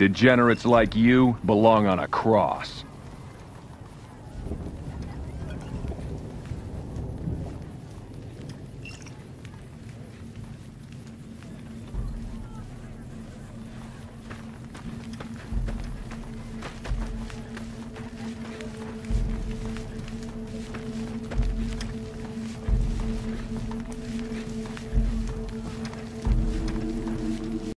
Degenerates like you belong on a cross.